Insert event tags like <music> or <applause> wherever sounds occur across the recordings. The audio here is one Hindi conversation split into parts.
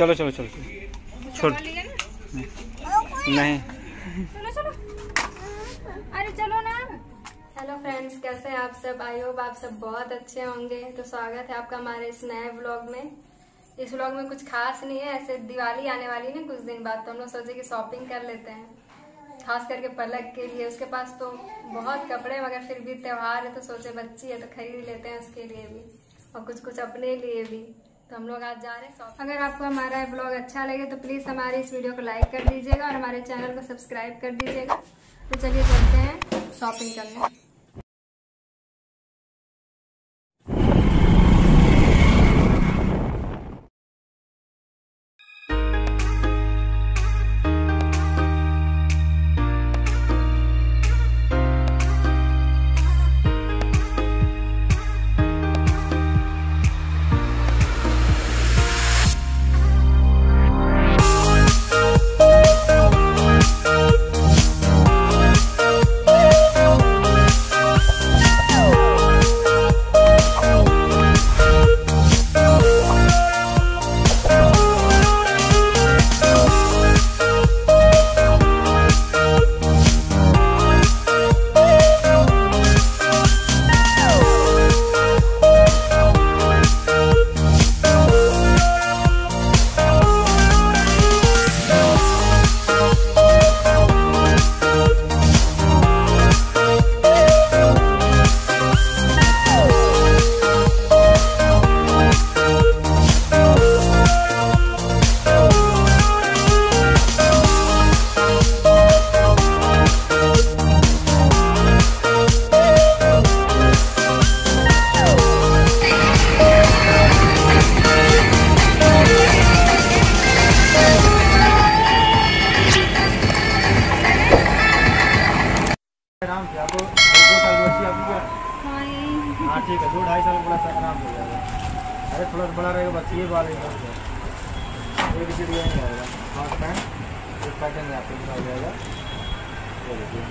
चलो चलो चलो छोड़। नहीं। चलो चलो अरे चलो ना। हेलो फ्रेंड्स, कैसे हैं आप सब? आई होप आप सब बहुत अच्छे होंगे। तो स्वागत है आपका हमारे इस नए व्लॉग में। इस व्लॉग में कुछ खास नहीं है, ऐसे दिवाली आने वाली ना कुछ दिन बाद तो हम लोग सोचे कि शॉपिंग कर लेते हैं। खास करके पलक के लिए। उसके पास तो बहुत कपड़े, मगर फिर भी त्योहार है तो सोचे बच्ची है तो खरीद लेते हैं उसके लिए भी, और कुछ कुछ अपने लिए भी। तो हम लोग आज जा रहे हैं अगर आपको हमारा ब्लॉग अच्छा लगे तो प्लीज़ हमारे इस वीडियो को लाइक कर दीजिएगा और हमारे चैनल को सब्सक्राइब कर दीजिएगा। तो चलिए चलते हैं शॉपिंग करने। आराम से आपको दो साल की बच्ची आपकी क्या? हाँ ठीक है दो ढाई साल बड़ा सा आराम हो जाएगा। अरे थोड़ा सा बड़ा रहेगा बच्ची ये बाल एक चिड़ आएगा। पैंट एक पैटर्न आपको दिखा जाएगा। ये देखिए।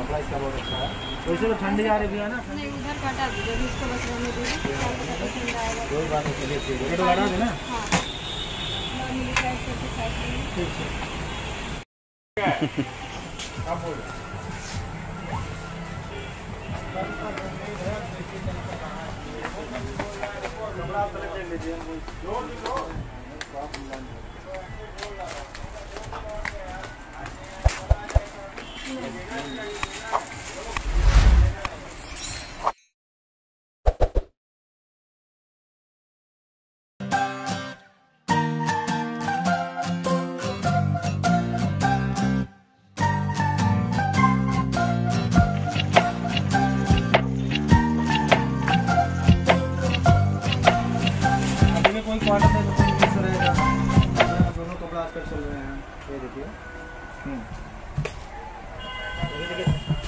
कपड़ा इसका बहुत अच्छा है। वैसे तो ठंडी आ रही है ना? उधर कटा दीजिए इसको बस रहने दीजिए क्या पता पसंद आएगा। कोई बात नहीं चलिए ठीक है। तो हाँ ठीक ठीक। <laughs> बोलो में कोई क्वार्टर है तो कोई मिक्स रहेगा दोनों कपड़ा आजकल चल रहे हैं ये देखिए हम्म ये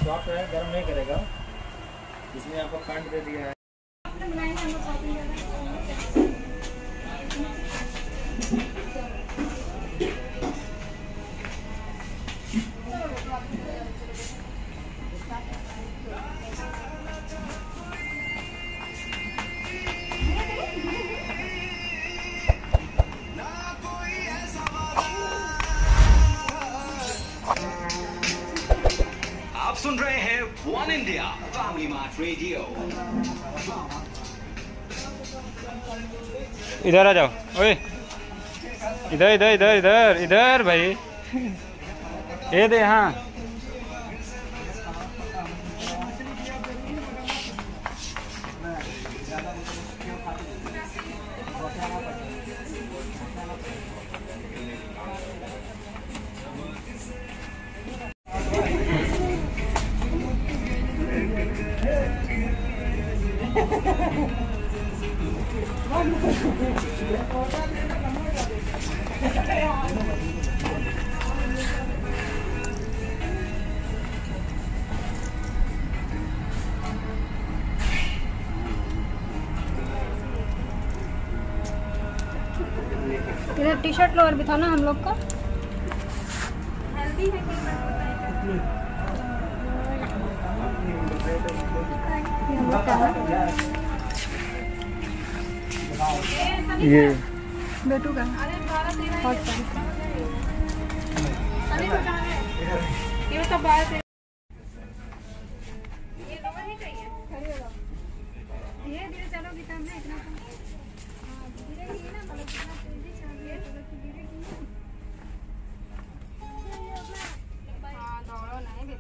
सॉफ्ट है गर्म नहीं करेगा। इसमें आपको पैंट दे दिया है। सुन रहे हैं one India family mart radio इधर आ जाओ। ओए। इधर इधर इधर इधर इधर भाई। ये दे हाँ। टी शर्ट लोअर भी था ना हम लोग का? हेल्दी है। ये का बेटू का बहुत सारे ये धीरे धीरे चलो गीता इतना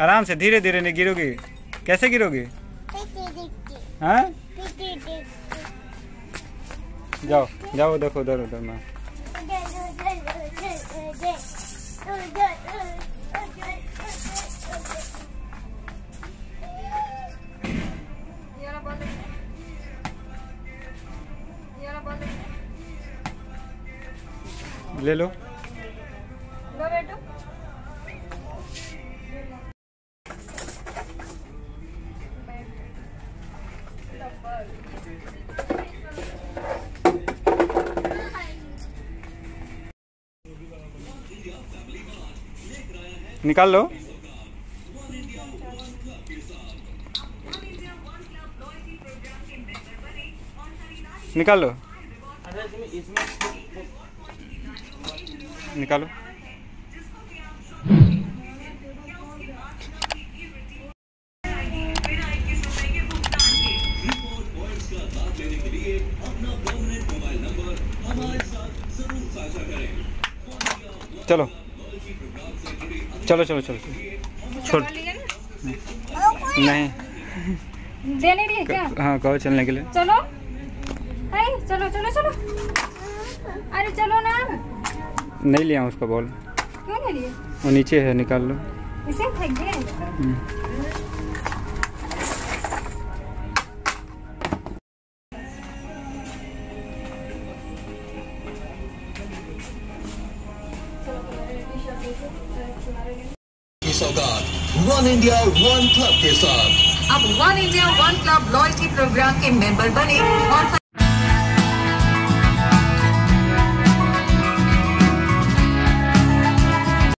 आराम से, धीरे धीरे नहीं गिरोगी। कैसे गिरोगी? हाँ? जाओ जाओ देखो उधर उधर माँ। लो लो। निकाल लो। निकाल लो। निकालो चलो। चलो चलो चलो। छोड़। नहीं। देने लिए क्या? हाँ कहो चलने के लिए। चलो। हाय चलो चलो चलो। अरे चलो ना। नहीं लिया उसका बॉल क्यों नहीं लिया वो नीचे है निकाल लो। इसे फेंक दे। सौगात वन इंडिया वन क्लब के साथ अब one India one club loyalty programme के मेंबर बने और